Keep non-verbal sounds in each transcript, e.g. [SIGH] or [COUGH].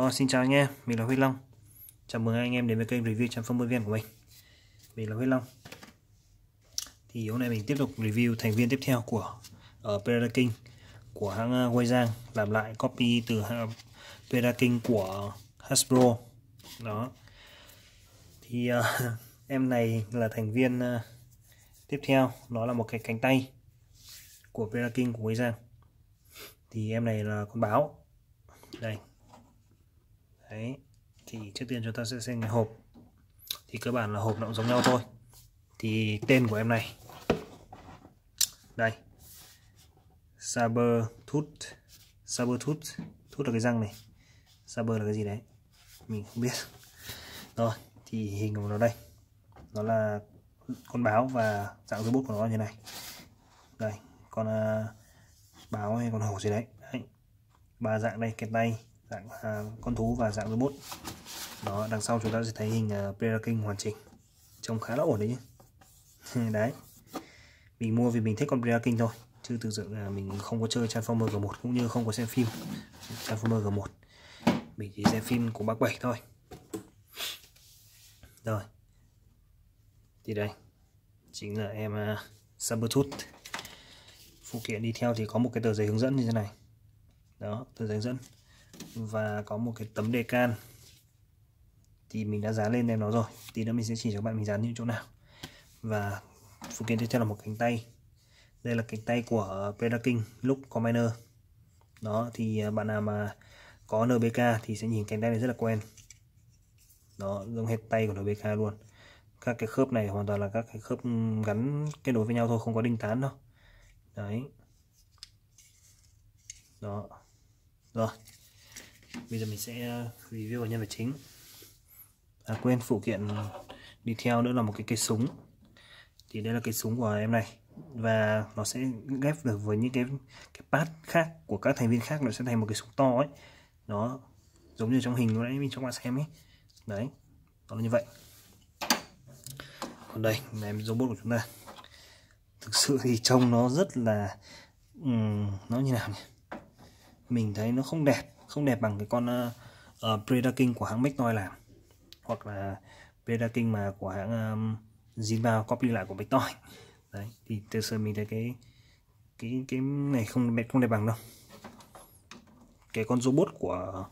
Oh, xin chào anh em, mình là Huy Long. Chào mừng anh em đến với kênh review sản phẩm viên của mình. Mình là Huy Long. Thì hôm nay mình tiếp tục review thành viên tiếp theo của ở uh, Pera King của hãng ờ, Quay Giang làm lại copy từ hãng Pera King của Hasbro. Đó. Thì uh, [LAUGHS] em này là thành viên uh, tiếp theo. Nó là một cái cánh tay của Pera King của Giang thì em này là con báo. Đây đấy thì trước tiên chúng ta sẽ xem cái hộp. Thì cơ bản là hộp nó cũng giống nhau thôi. Thì tên của em này. Đây. Saber Tooth Saber Tooth Tooth là cái răng này. Saber là cái gì đấy? Mình không biết. Rồi thì hình của nó đây. Nó là con báo và dạng robot của nó như này. Đây con uh, báo hay con hổ gì đấy, đấy. ba dạng đây cái tay dạng à, con thú và dạng robot. Đó đằng sau chúng ta sẽ thấy hình à, uh, Predaking hoàn chỉnh. Trông khá là ổn đấy nhé [LAUGHS] đấy. Mình mua vì mình thích con Predaking thôi chứ thực sự là mình không có chơi Transformer G1 cũng như không có xem phim Transformer G1 mình chỉ xem phim của bác Bảy thôi. Rồi. Thì đây chính là em uh, Sabertooth. Phụ kiện đi theo thì có một cái tờ giấy hướng dẫn như thế này. Đó tờ giấy hướng dẫn và có một cái tấm đề can. Thì mình đã dán lên em nó rồi. Tí nữa mình sẽ chỉ cho các bạn mình dán những chỗ nào. Và phụ kiện tiếp theo là một cánh tay. Đây là cánh tay của Predaking lúc Commander đó, thì à, bạn nào mà có NBK thì sẽ nhìn cánh tay này rất là quen. Đó, giống hết tay của NBK luôn. Các cái khớp này hoàn toàn là các cái khớp gắn kết nối với nhau thôi, không có đinh tán đâu. Đấy. Đó. Rồi bây giờ mình sẽ ờ, review vào nhân vật chính. À, quên phụ kiện đi theo nữa là một cái cây súng. Thì đây là cây súng của em này. Và nó sẽ ghép được với những cái cái pad khác của các thành viên khác nó sẽ thành một cái súng to ấy. Nó giống như trong hình lúc nãy mình cho các bạn xem ấy. Đấy nó là như vậy. Còn đây là em robot của chúng ta. Thực sự thì trông nó rất là um, nó như nào nhỉ? Mình thấy nó không đẹp không đẹp bằng cái con ờ, ờ, uh, uh, Predaking của hãng McNoy làm. Hoặc là Predaking mà của hãng um, Zinbao copy lại của McNoy đấy thì từ sự mình thấy cái cái cái này không đẹp không đẹp bằng đâu. Cái con robot của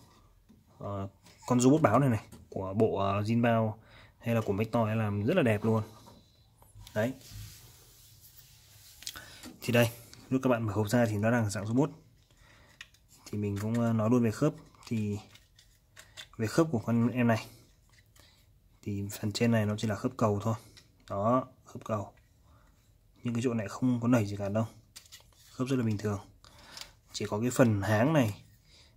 uh, con robot báo này này của bộ uh, Zinbao hay là của McNoy làm rất là đẹp luôn. Đấy. Thì đây lúc các bạn mở hộp ra thì nó đang dạng robot thì mình cũng ờ, nói luôn về khớp. Thì về khớp của con em này, thì phần trên này nó chỉ là khớp cầu thôi. Đó, khớp cầu. Nhưng cái chỗ này không có nảy gì cả đâu. Khớp rất là bình thường. Chỉ có cái phần háng này,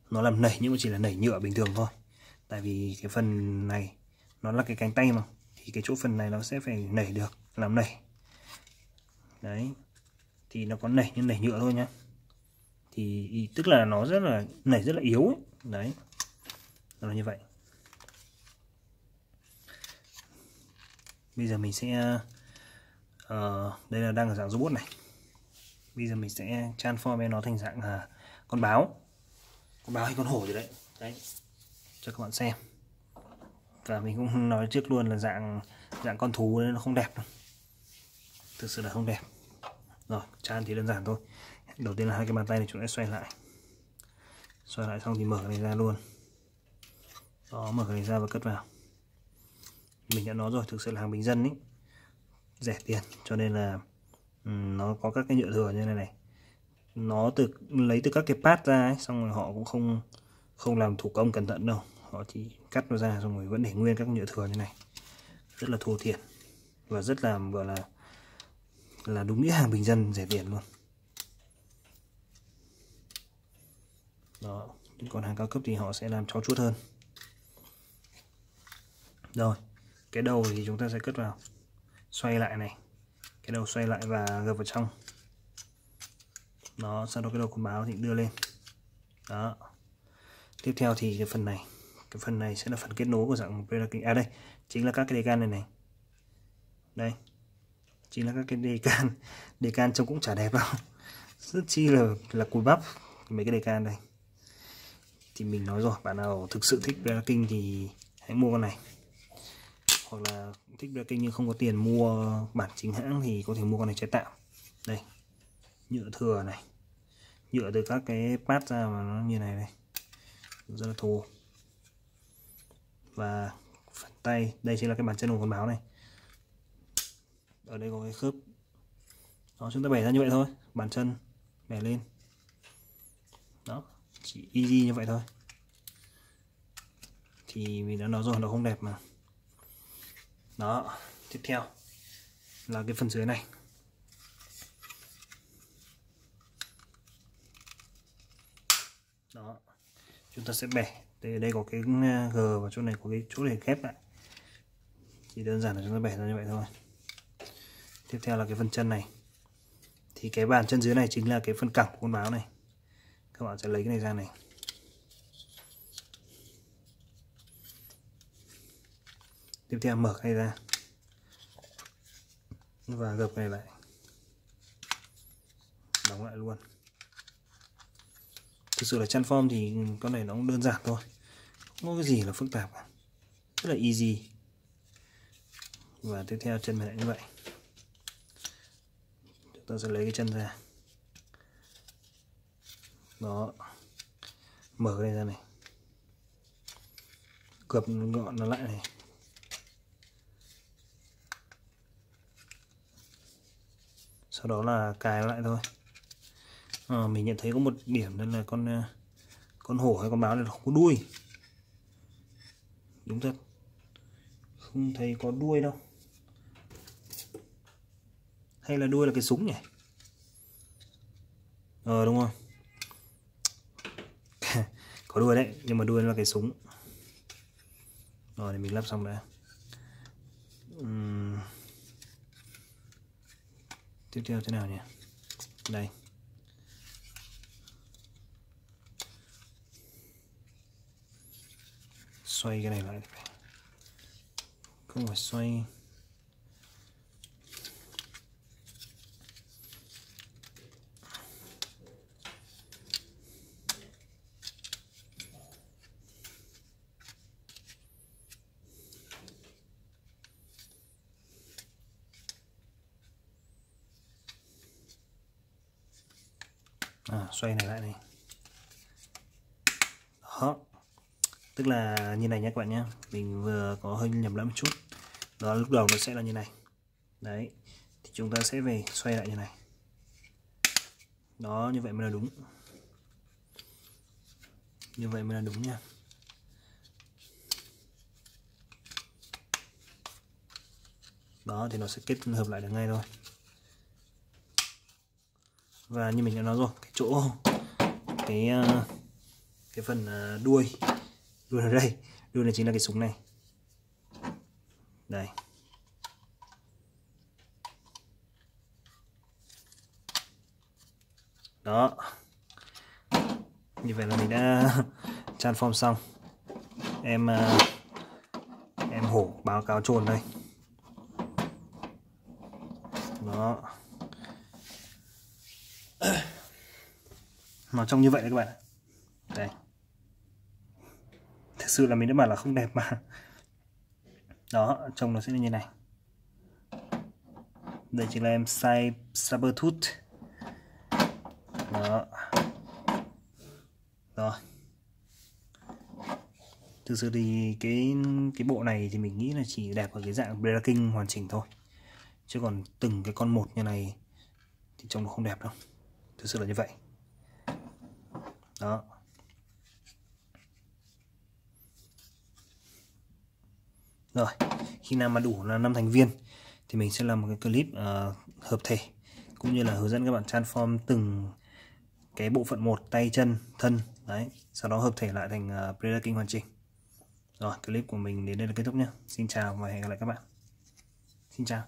nó làm nảy nhưng mà chỉ là nảy nhựa bình thường thôi. Tại vì cái phần này, nó là cái cánh tay mà. Thì cái chỗ phần này nó sẽ phải nảy được, làm nảy. Đấy. Thì nó có nảy nhưng nảy nhựa thôi nhá thì tức là nó rất là nảy rất là yếu ấy. đấy. Nó như vậy. Bây giờ mình sẽ uh, đây là đang ở dạng robot này. Bây giờ mình sẽ transform nó thành dạng uh, con báo. Con báo hay con hổ gì đấy. Đấy. Cho các bạn xem. Và mình cũng nói trước luôn là dạng dạng con thú nên nó không đẹp đâu. Thực sự là không đẹp. Rồi chan thì đơn giản thôi đầu tiên là hai cái bàn tay này chúng ta xoay lại. Xoay lại xong thì mở cái này ra luôn. Đó mở cái này ra và cất vào. Mình đã nói rồi thực sự là hàng bình dân ý. Rẻ tiền cho nên là um, nó có các cái nhựa thừa như này này. Nó từ lấy từ các cái pad ra ấy, xong rồi họ cũng không không làm thủ công cẩn thận đâu. Họ chỉ cắt nó ra xong rồi vẫn để nguyên các nhựa thừa như này. Rất là thô thiển và rất là gọi là là đúng nghĩa hàng bình dân rẻ tiền luôn. Đó. Còn hàng cao cấp thì họ sẽ làm cho chuốt hơn. Rồi, cái đầu thì chúng ta sẽ cất vào. Xoay lại này. Cái đầu xoay lại và gập vào trong. Đó, sau đó cái đầu con báo thì đưa lên. Đó. Tiếp theo thì cái phần này. Cái phần này sẽ là phần kết nối của dạng Pelican à đây, chính là các cái đề can này này. Đây. Chính là các cái đề can. Đề can trông cũng chả đẹp đâu. [LAUGHS] Rất chi là là cùi bắp, mấy cái đề can đây thì mình nói rồi. Bạn nào thực sự thích breaking thì hãy mua con này. Hoặc là thích breaking nhưng không có tiền mua bản chính hãng thì có thể mua con này chế tạo. Đây, nhựa thừa này. Nhựa từ các cái pad ra mà nó như này đây rất là thô. Và phần tay, đây chính là cái bàn chân của con báo này. Ở đây có cái khớp. Đó, chúng ta bẻ ra như vậy thôi. Bàn chân, bẻ lên. Đó chỉ easy như vậy thôi. Thì mình đã nói rồi, nó không đẹp mà. Đó, tiếp theo là cái phần dưới này. Đó, chúng ta sẽ bẻ. Đây đây có cái ờ, g và chỗ này, có cái chỗ để ghép lại. Chỉ đơn giản là chúng ta bẻ ra như vậy thôi. Tiếp theo là cái phần chân này. Thì cái bàn chân dưới này chính là cái phần cẳng của con báo này các bạn sẽ lấy cái này ra này. Tiếp theo mở cái này ra. Và gập cái này lại. Đóng lại luôn. Thực sự là chăn form thì con này nó cũng đơn giản thôi. Không có cái gì là phức tạp rất là easy. Và tiếp theo chân mình lại như vậy. Chúng ta sẽ lấy cái chân ra đó. Mở cái này ra này. Gập ngọn nó lại này. Sau đó là cài lại thôi. À, mình nhận thấy có một điểm đó là con ờ, con hổ hay con báo này không có đuôi. Đúng thật. Không thấy có đuôi đâu. Hay là đuôi là cái súng nhỉ? Ờ đúng không có đuôi đấy, nhưng mà đuôi là cái súng. Rồi thì mình lắp xong đã uhm. tiếp theo thế nào nhỉ? Đây. Xoay cái này lại không phải xoay. À, xoay này lại này. Đó. Tức là như này nhé các bạn nhé mình vừa có hơi nhầm lẫn một chút. Đó lúc đầu nó sẽ là như này. Đấy. Thì chúng ta sẽ về xoay lại như này. Đó như vậy mới là đúng. Như vậy mới là đúng nha. Đó thì nó sẽ kết hợp lại được ngay thôi và như mình đã nói rồi, cái chỗ, cái ờ, cái phần ờ, đuôi đuôi ở đây. Đuôi này chính là cái súng này. Đây. Đó. Như vậy là mình đã [LAUGHS] transform xong. Em ờ, em hổ báo cáo trồn đây. Đó. Nó trông như vậy đấy các bạn đây thực sự là mình đã bảo là không đẹp mà. Đó, trông nó sẽ như này. Đây chính là em sai Sabertooth. Đó. Rồi. Thực sự thì cái cái bộ này thì mình nghĩ là chỉ đẹp ở cái dạng breaking hoàn chỉnh thôi. Chứ còn từng cái con một như này thì trông nó không đẹp đâu. Thực sự là như vậy đó. Rồi khi nào mà đủ là năm thành viên thì mình sẽ làm một cái clip uh, hợp thể cũng như là hướng dẫn các bạn transform từng cái bộ phận một tay chân thân đấy sau đó hợp thể lại thành ờ, uh, breaking hoàn chỉnh. Rồi clip của mình đến đây là kết thúc nhé xin chào và hẹn gặp lại các bạn. Xin chào.